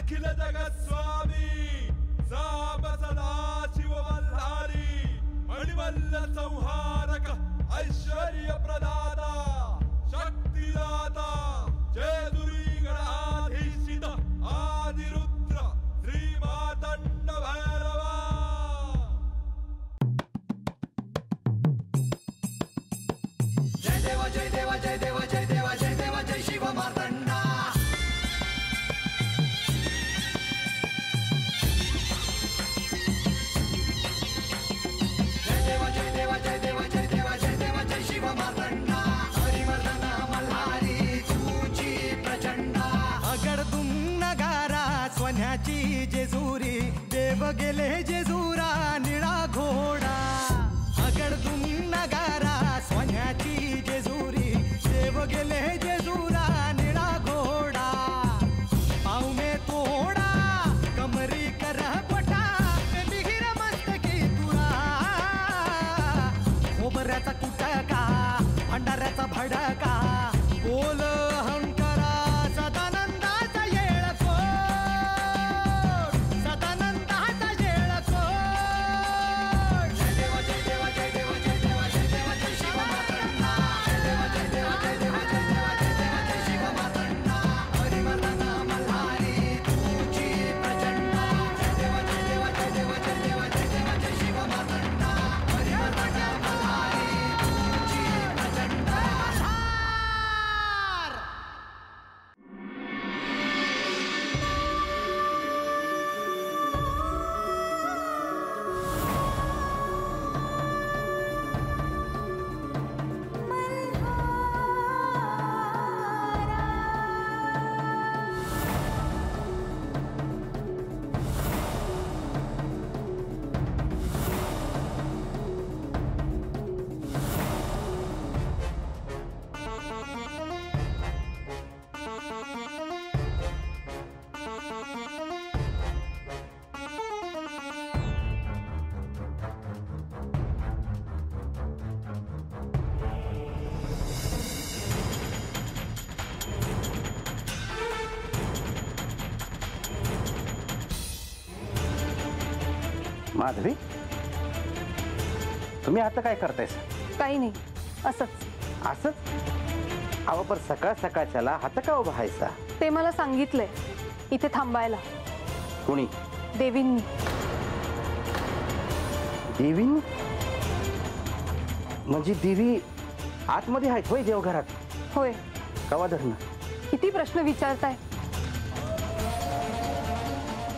अखिल जगत स्वामी साम सदा शिव मल्हारी मणिमल्ल संहारक ऐश्वर्य प्रदाता शक्तिदाता जय दुरी गणाधीशित आदिरुद्र श्री मातंड भैरवा जय देवा जय देवा जय देवा जय देवा जय देवा माधवी? तुम्ही आता काय करताय काही नाही. असंच. असंच? अहो पण सकाळ सकाळच्याला हात का उभा ते मला सांगितलंय. इथे थांबायला. कुणी? देवींनी. देवी म्हणजे देवी आतमध्ये आहेत होय देवघरात? होय. कवा धरणं किती प्रश्न विचारताय.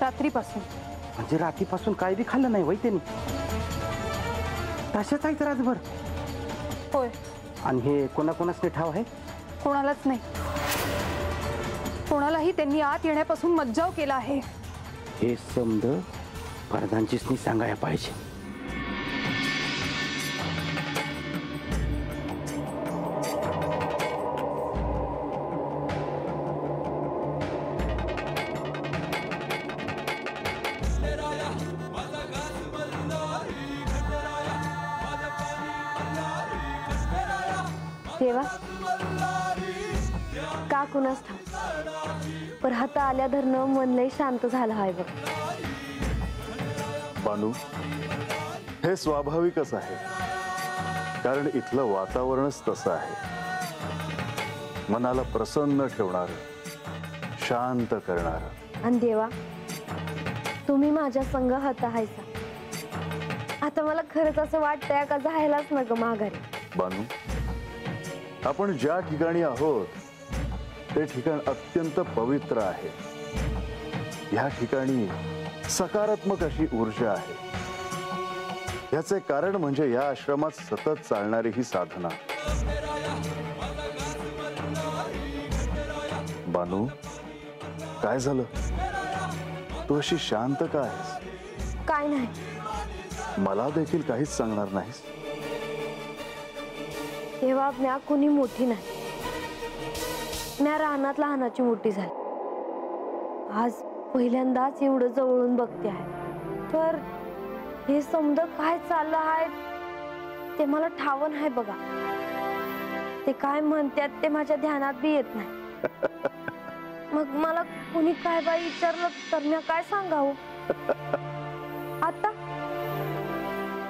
रात्रीपासून. म्हणजे रात्रीपासून काय बी खाल्लं नाही वय त्यांनी. तशाच आहेत रातभर. होय. आणि हे कोणाकोणाच ठाव आहे? कोणालाच नाही. कोणालाही त्यांनी आत येण्यापासून मज्जाव केला आहे. हे समज प्रधानजीसनी सांगायला पाहिजे. का कुणास ठाव पर हाता आल्या धरणं मन लय शांत झालं हाय बघ. बानू हे स्वाभाविकच आहे. कारण इथलं वातावरणच तसं आहे. मनाला प्रसन्न ठेवणार शांत करणार. आणि देवा तुम्ही माझ्या संग हाता हायसा. आता मला खरंच असं वाटतंय का जायलाच न ग माघारी. बानू आपण ज्या ठिकाणी आहोत ते ठिकाण अत्यंत पवित्र आहे. या ठिकाणी सकारात्मक अशी ऊर्जा आहे. याचे कारण म्हणजे या आश्रमात सतत चालणारी ही साधना. बानू काय झालं? तू अशी शांत का आहेस? काय नाही. मला देखील काहीच सांगणार नाहीस? तेव्हा म्या कुणी मोठी नाही. म्या रानात लहानाची मोठी झाली. आज पहिल्यांदाच एवढं जवळून बघते आहे. तर हे समज काय चाललं आहे ते मला ठावन आहे बघा. ते काय म्हणतात ते माझ्या ध्यानात बी येत नाही. मग मला कुणी काय बाई विचारलं तर मी काय सांगावं? आता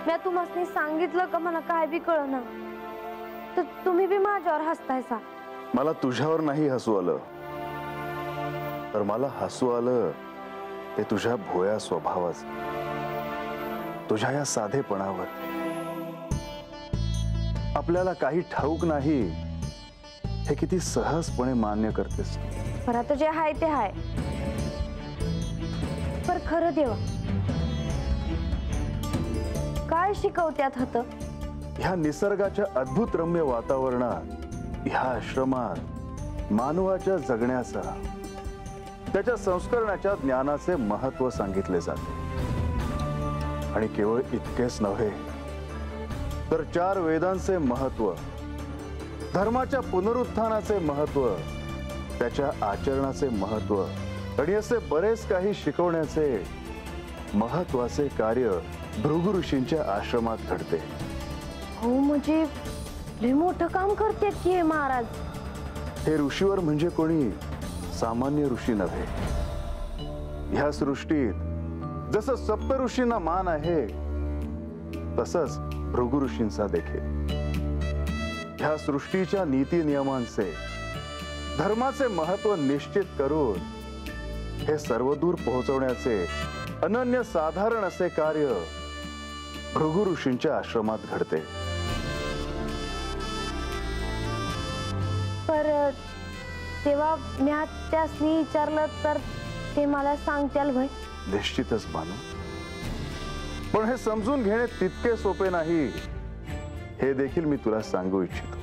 मी तुम्हाला सांगितलं का मला काय बी कळना? तर तुम्ही बी माझ्यावर हसतायसा. मला तुझ्यावर नाही हसू आलं. तर मला हसू आलं ते तुझ्या भोया स्वभावाच. तुझ्या या साधेपणावर. आपल्याला काही ठाऊक नाही. हे किती सहजपणे मान्य करतेस पर आता जे हाय ते हाय पर खरं देवा. काय शिकवत्यात होत? ह्या निसर्गाच्या अद्भुत रम्य वातावरणात ह्या आश्रमात मानवाच्या जगण्याचा त्याच्या संस्करणाच्या ज्ञानाचे महत्त्व सांगितले जाते. आणि केवळ इतकेच नव्हे तर चार वेदांचे महत्त्व धर्माच्या पुनरुत्थानाचे महत्त्व त्याच्या आचरणाचे महत्त्व आणि असे बरेच काही शिकवण्याचे महत्त्वाचे कार्य भृगु ऋषींच्या आश्रमात घडते. हो म्हणजे लय मोठं काम करते की हे महाराज. हे ऋषीवर म्हणजे कोणी सामान्य ऋषी नव्हे. ह्या सृष्टीत जसं सप्त ऋषींना मान आहे तसंच भृगु ऋषींचा देखील. ह्या सृष्टीच्या नीती नियमांचे धर्माचे महत्त्व निश्चित करून हे सर्वदूर पोहोचवण्याचे अनन्य साधारण असे कार्य भृगु ऋषींच्या आश्रमात घडते. पर तेव्हा मी त्यासनी विचारलं तर ते मला सांगत्याल भय निश्चितच मानू पण हे समजून घेणे तितके सोपे नाही. हे देखील मी तुला सांगू इच्छितो.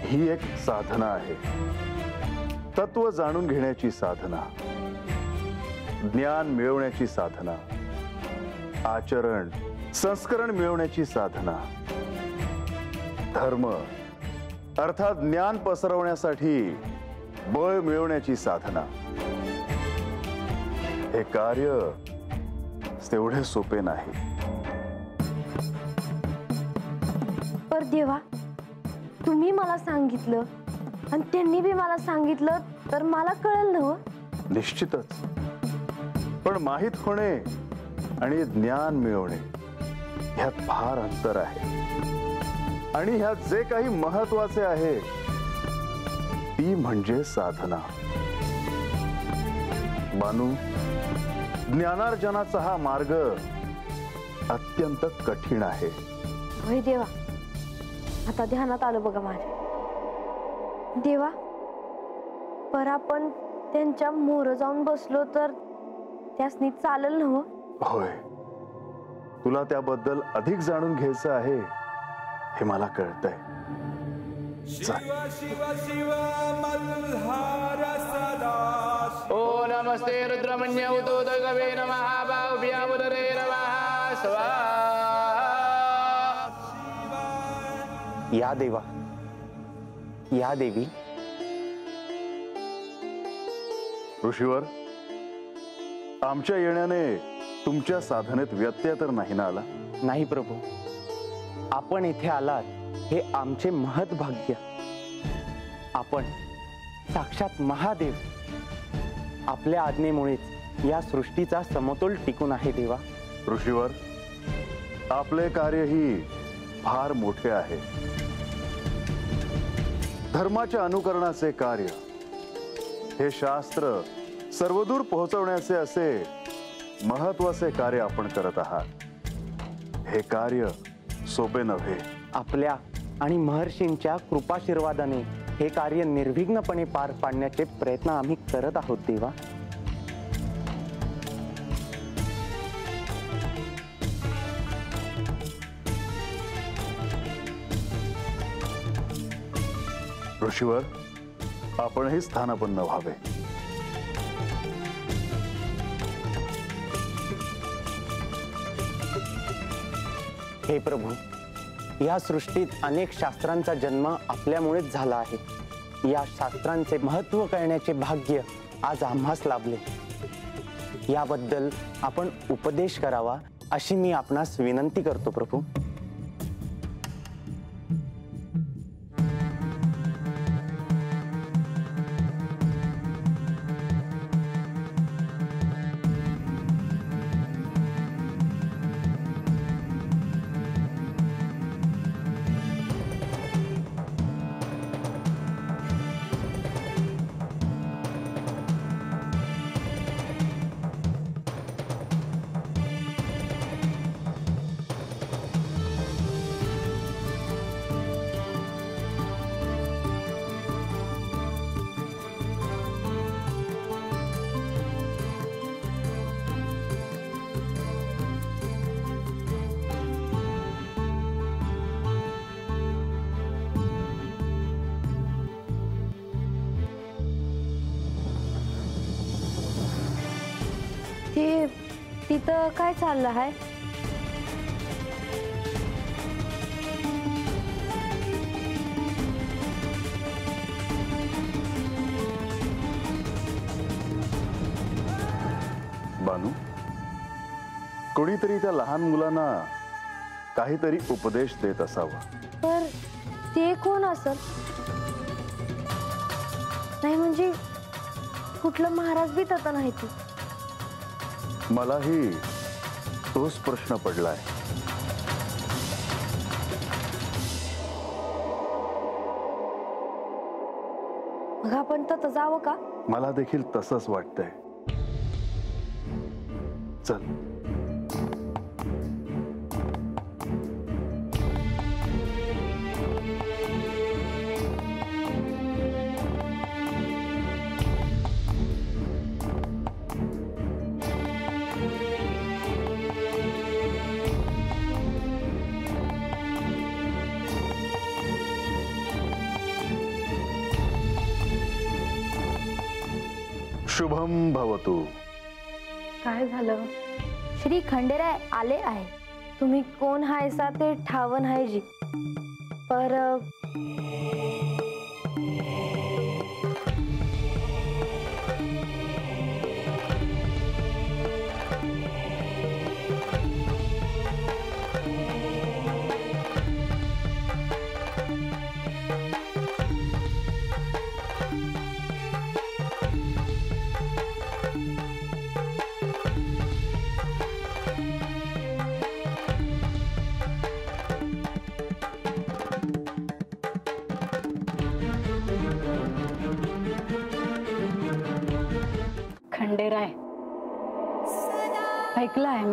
ही एक साधना आहे. तत्व जाणून घेण्याची साधना. ज्ञान मिळवण्याची साधना. आचरण संस्करण मिळवण्याची साधना. धर्म अर्थात ज्ञान पसरवण्यासाठी बळ मिळवण्याची साधना. हे कार्य तेवढे सोपे नाही. पर देवा तुम्ही मला सांगितलं आणि त्यांनी बी मला सांगितलं तर मला कळेल ना हो? निश्चितच. पण माहीत होणे आणि ज्ञान मिळवणे ह्यात फार अंतर आहे. आणि ह्यात जे काही महत्त्वाचे आहे ती म्हणजे साधना. बानू ज्ञानार्जनाचा हा मार्ग अत्यंत कठीण आहे. होय देवा. आता ध्यानात आलं बघा माझ्या. देवा पर आपण त्यांच्या मोर जाऊन बसलो तर त्यासनी चालेल ना हो? होय. तुला त्याबद्दल अधिक जाणून घ्यायचं आहे. हे मला कळतंय. शिव शिव शिव मल्हार सदा ओ नमस्ते रुद्रमन्य उदोदगवे नमः बाहुभ्यामुदरे नमः स्वाहा। या देवा या देवी. ऋषीवर आमच्या येण्याने तुमच्या साधनेत व्यत्यय तर नाही ना आला? नाही प्रभू. आपण इथे आलात हे आमचे महत् भाग्य. आपण साक्षात महादेव. आपल्या आज्ञेमुळेच या सृष्टीचा समतोल टिकून आहे देवा. ऋषीवर आपले कार्यही फार मोठे आहे. धर्माच्या अनुकरणाचे कार्य हे शास्त्र सर्वदूर पोहोचवण्याचे असे महत्त्वाचे कार्य आपण करत आहात. हे कार्य सोपे नव्हे. आपल्या आणि महर्षींच्या कृपाशीर्वादाने हे कार्य निर्विघ्नपणे पार पाडण्याचे प्रयत्न आम्ही करत आहोत देवा. ऋषीवर आपणही स्थानापन्न व्हावे. हे प्रभू या सृष्टीत अनेक शास्त्रांचा जन्म आपल्यामुळेच झाला आहे. या शास्त्रांचे महत्त्व कळण्याचे भाग्य आज आम्हास लाभले. याबद्दल आपण उपदेश करावा अशी मी आपणास विनंती करतो प्रभू. तिथं काय चाललं आहे बानू कोणीतरी त्या लहान मुलांना काहीतरी उपदेश देत असावा. पर ते कोण असल? नाही म्हणजे कुठलं महाराज बी तसं नाही ती. मलाही तोच प्रश्न पडलाय. मग आपण तर जावं का? मला देखील तसंच वाटतंय. चल. शुभम भवतु। काय झालं? श्री खंडेराय आले आहे. तुम्ही कोण हायसा ते ठावन आहे जी. पर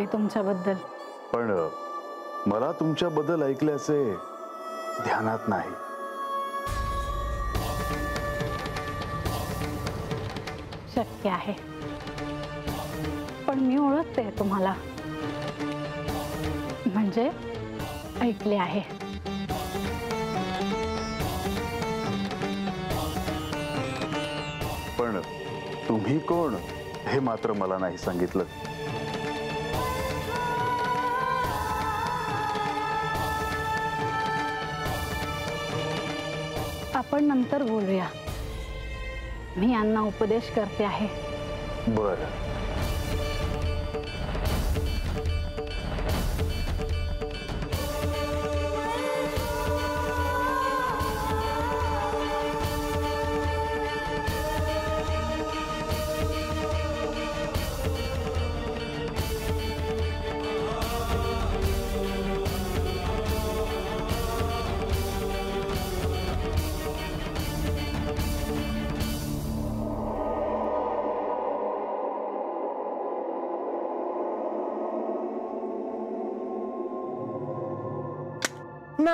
मी तुमच्याबद्दल. पण मला तुमच्याबद्दल ऐकल्याचे ध्यानात नाही. शक्य आहे. पण मी ओळखते तुम्हाला. म्हणजे ऐकले आहे. पण तुम्ही कोण हे मात्र मला नाही सांगितलं. आपण नंतर बोलूया. मी यांना उपदेश करते आहे. बरं.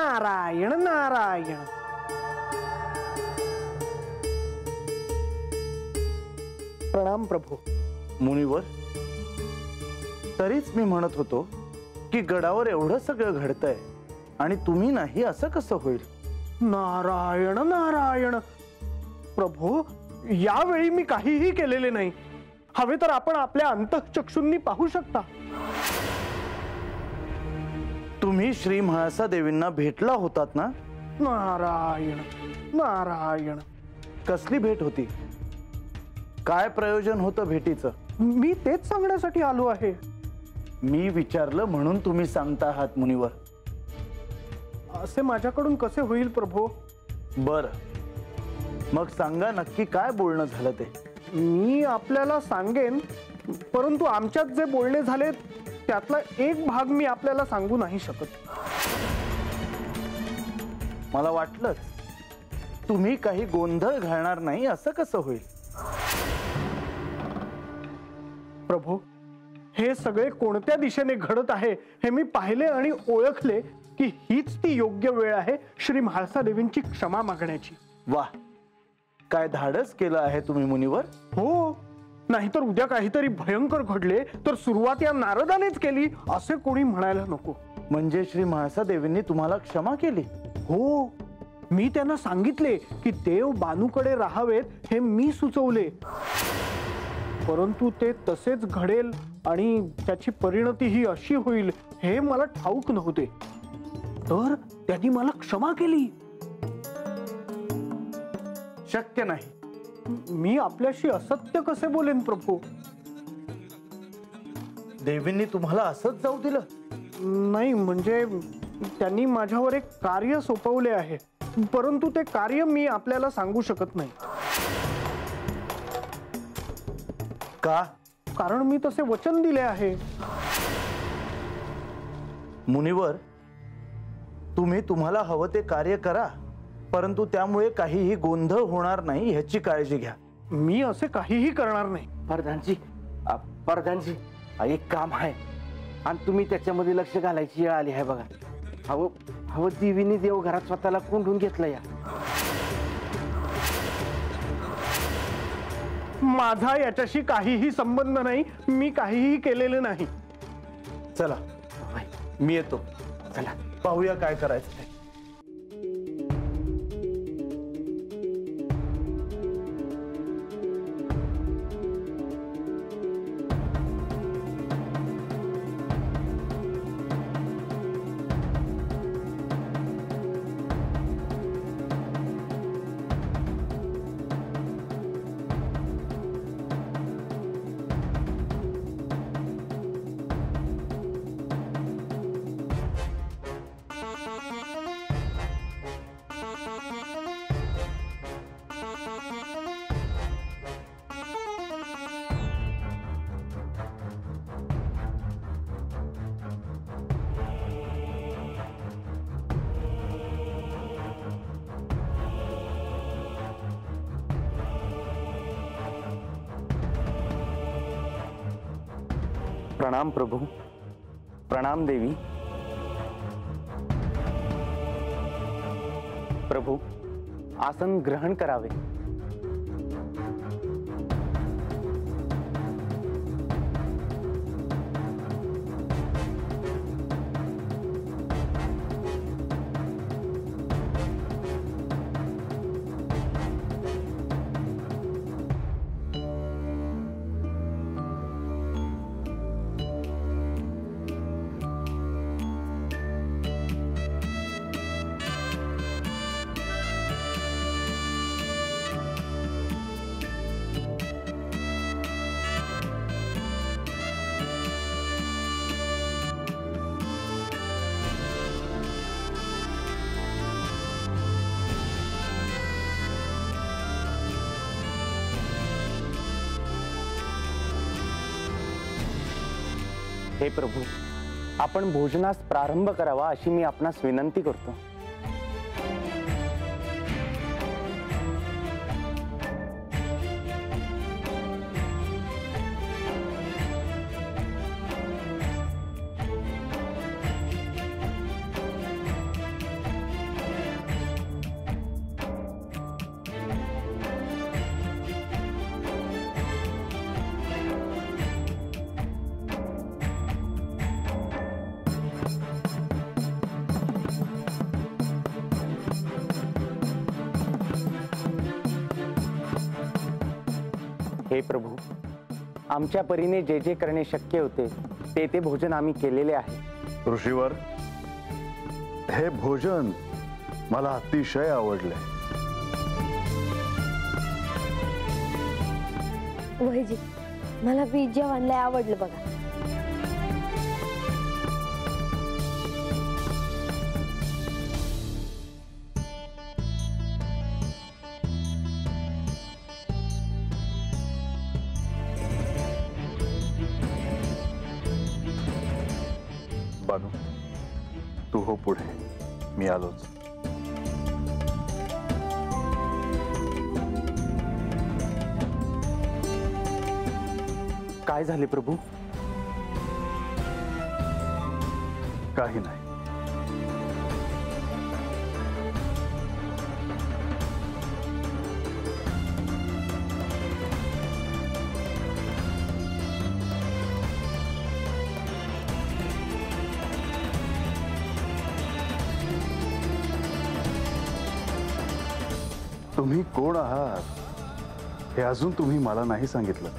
नारायण नारायण प्रणाम प्रभू. मुनीवर तरीच मी म्हणत होतो की गडावर एवढं सगळं घडतंय आणि तुम्ही नाही असं कसं होईल? नारायण नारायण. प्रभू यावेळी मी काहीही केलेले नाही. हवे तर आपण आपल्या अंतःचक्षूंनी पाहू शकता. तुम्ही श्री म्हाळसा देवींना भेटला होतात ना? नारायण नारायण. कसली भेट होती? काय प्रयोजन होतं भेटीचं? मी तेच सांगण्यासाठी आलो आहे. मी विचारलं म्हणून तुम्ही सांगता आहात मुनीवर. असे माझ्याकडून कसे होईल प्रभू? बर. मग सांगा नक्की काय बोलणं झालं ते? मी आपल्याला सांगेन परंतु आमच्यात जे बोलणे झाले त्यातला एक भाग मी आपल्याला सांगू नाही शकत. मला वाटलंच तुम्ही काही गोंधळ घालणार नाही असं कसं होईल? प्रभू हे सगळे कोणत्या दिशेने घडत आहे हे मी पाहिले आणि ओळखले की हीच ती योग्य वेळ आहे श्री म्हाळसा देवींची क्षमा मागण्याची. वा काय धाडस केलं आहे तुम्ही मुनीवर? हो. नाहीतर उद्या काहीतरी भयंकर घडले तर सुरुवात या नारदानेच केली असे कोणी म्हणायला नको. म्हणजे श्री म्हाळसा देवींनी तुम्हाला क्षमा केली? हो. मी त्यांना सांगितले की देव बानूकडे राहावेत हे मी सुचवले. परंतु ते तसेच घडेल आणि त्याची परिणती ही अशी होईल हे मला ठाऊक नव्हते. तर त्यांनी मला क्षमा केली. शक्य नाही. मी आपल्याशी असत्य कसे बोलेन प्रभू? देवींनी तुम्हाला असंच जाऊ दिलं? नाही म्हणजे त्यांनी माझ्यावर एक कार्य सोपवले आहे. परंतु ते कार्य मी आपल्याला सांगू शकत नाही. का? कारण मी तसे वचन दिले आहे. मुनिवर तुम्ही तुम्हाला हवं ते कार्य करा. परंतु त्यामुळे काहीही गोंधळ होणार नाही ह्याची काळजी घ्या. मी असे काहीही करणार नाही. प्रधानजी अ, प्रधानजी अ, एक काम आहे. आणि तुम्ही त्याच्यामध्ये लक्ष घालायची वेळ आली आहे बघा. हवं हवं देवीने देवघरात स्वतःला कोंडून घेतलं या. माझा याच्याशी काहीही संबंध नाही मी काहीही केलेले नाही. चला मी येतो. चला. पाहूया काय करायचं ते. प्रणाम प्रभू प्रणाम देवी। प्रभू आसन ग्रहण करावे। हे प्रभू आपण भोजनास प्रारंभ करावा अशी मी आपणास विनंती करतो. हे प्रभू. आमच्या परीने जे जे करणे शक्य होते ते ते भोजन आम्ही केलेले आहे. ऋषीवर हे भोजन मला अतिशय आवडलंय वैजी मला बी जेवण लय आवडलं बघा. आलोच काय झाले प्रभू? तुम्ही कोण आहात हे अजून तुम्ही मला नाही सांगितलं.